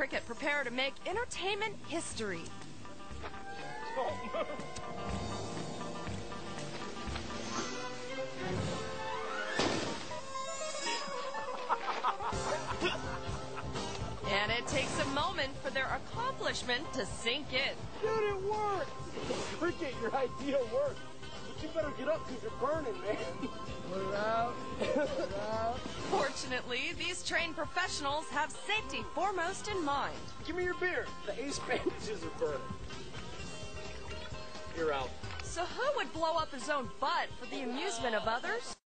Cricket prepare to make entertainment history. And it takes a moment for their accomplishment to sink in. Dude, it worked! Cricket, your idea worked. But you better get up because you're burning, man. Put it. Put it out. Fortunately, these trained professionals have safety foremost in mind. Give me your beer. The ace bandages are burning. You're out. So who would blow up his own butt for the amusement of others?